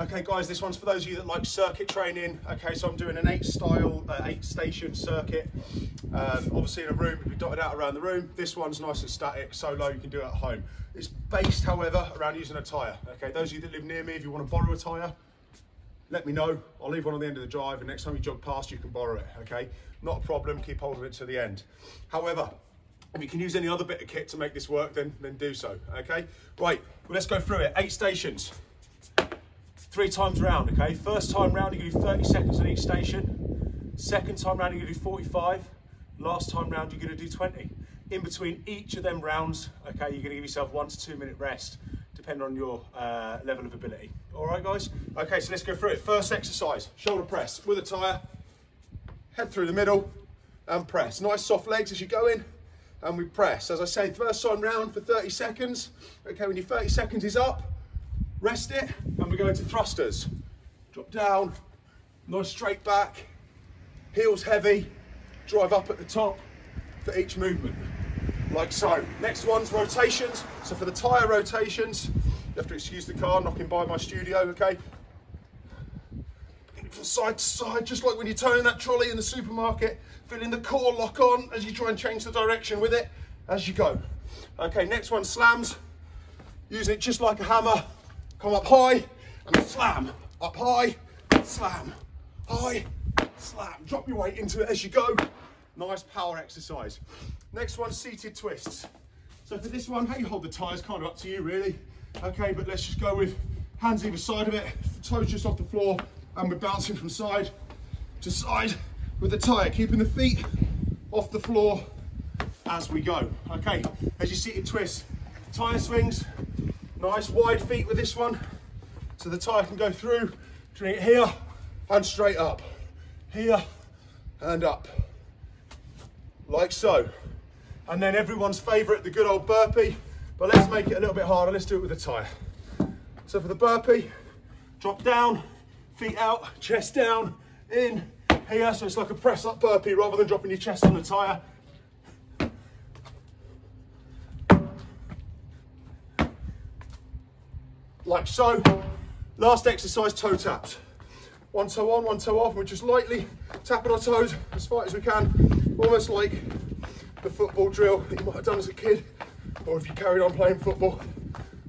Okay guys, this one's for those of you that like circuit training. Okay, so I'm doing an eight style, uh, eight station circuit. Um, obviously in a room, we dotted out around the room. This one's nice and static, so low you can do it at home. It's based, however, around using a tyre. Okay, those of you that live near me, if you want to borrow a tyre, let me know. I'll leave one on the end of the drive and next time you jog past, you can borrow it, okay? Not a problem, keep hold of it to the end. However, if you can use any other bit of kit to make this work, then, then do so, okay? Right, well, let's go through it. Eight stations three times round, okay? First time round, you're gonna do 30 seconds on each station. Second time round, you're gonna do 45. Last time round, you're gonna do 20. In between each of them rounds, okay, you're gonna give yourself one to two minute rest, depending on your uh, level of ability. All right, guys? Okay, so let's go through it. First exercise, shoulder press with a tire, head through the middle, and press. Nice soft legs as you go in, and we press. As I say, first time round for 30 seconds. Okay, when your 30 seconds is up, rest it, and we go into thrusters. Drop down, nice straight back, heels heavy, drive up at the top for each movement, like so. Next one's rotations. So for the tyre rotations, you have to excuse the car knocking by my studio, okay? From side to side, just like when you're towing that trolley in the supermarket, feeling the core lock on as you try and change the direction with it as you go. Okay, next one, slams. Using it just like a hammer, Come up high and slam. Up high, slam. High, slam. Drop your weight into it as you go. Nice power exercise. Next one, seated twists. So for this one, how you hold the tyres, kind of up to you really. Okay, but let's just go with hands either side of it, toes just off the floor, and we're bouncing from side to side with the tyre, keeping the feet off the floor as we go. Okay, as you seated twist, tyre swings, Nice wide feet with this one. So the tyre can go through, doing it here and straight up. Here and up. Like so. And then everyone's favorite, the good old burpee. But let's make it a little bit harder. Let's do it with a tyre. So for the burpee, drop down, feet out, chest down, in, here. So it's like a press up burpee rather than dropping your chest on the tyre. Like so. Last exercise, toe taps. One toe on, one toe off, and we're just lightly tapping our toes as far as we can, almost like the football drill that you might have done as a kid, or if you carried on playing football.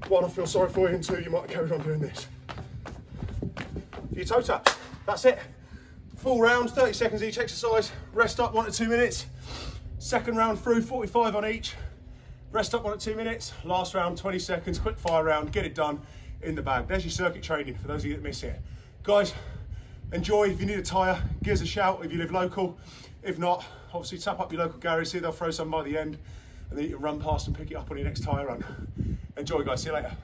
One, I feel sorry for you, and two, you might have carried on doing this. Your toe taps, that's it. Full round, 30 seconds each exercise, rest up one to two minutes. Second round through, 45 on each. Rest up one to two minutes. Last round, 20 seconds, quick fire round, get it done in the bag. There's your circuit training for those of you that miss it. Guys, enjoy. If you need a tyre, give us a shout if you live local. If not, obviously tap up your local garage, see they'll throw some by the end and then you can run past and pick it up on your next tyre run. Enjoy guys, see you later.